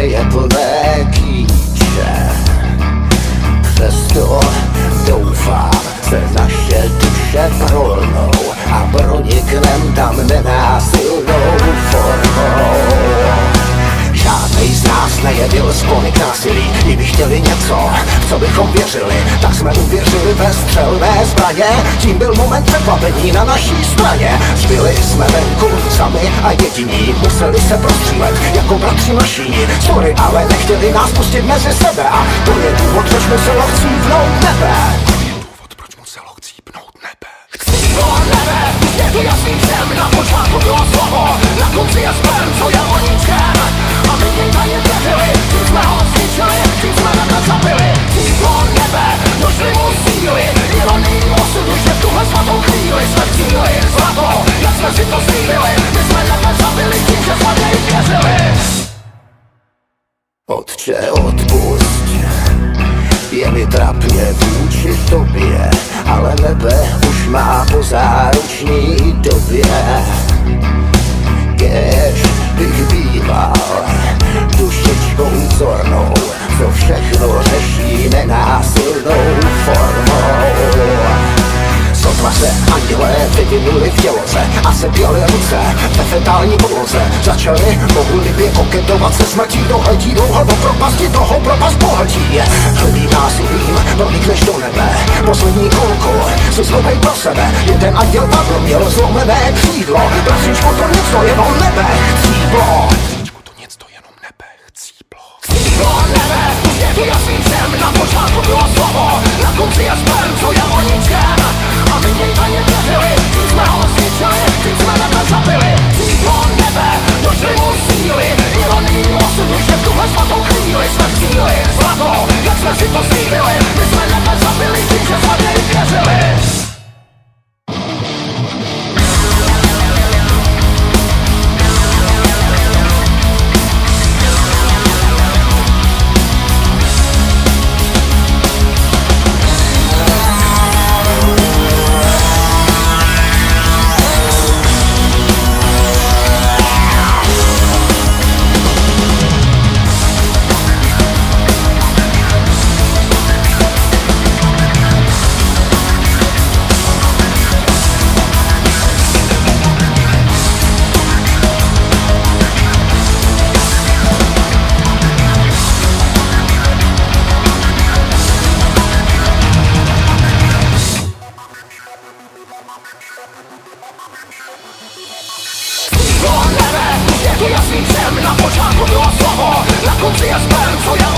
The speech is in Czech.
Je была кича Přesto doufám, že naše duše prolnou A proniknem tam nenásilnou formou. Žádnej z nás nejedil z násilí, kdyby chtěli něco, co bychom věřili jsme uvěřili ve střelné zbraně. Tím byl moment překvapení na naší straně. Zbyli jsme venku sami a jediní, museli se prostřílet jako bratři mašíni. Sorry, ale nechtěli nás pustit mezi sebe a to je důvod, proč muselo chcípnout nebe. Otče, odpust, je mi trapně vůči tobě, ale nebe už má po záruční době. Kež bych býval se andělé vyvinuli v těloze a se pěli ruce ve fetální podloze. Začali bohulibě koketovat se smrtí, dohledí dlouho do propasti, toho propast pohltí. Hlubý násilím pronikneš do nebe, poslední kolku si schovej pro sebe. Jeden anděl padl, měl zlomené křídlo, bratřičku to něco, jenom nebe, cíblo. Bratříčku, to nic, to jenom nebe chcíplo. Cíblo nebe, je to jasný všem, na počátku bylo slovo, na konci je sperm, co je o ničem. Take on your Ty jasný jsem na pořádku bylo slovo Na konci je sperm, co je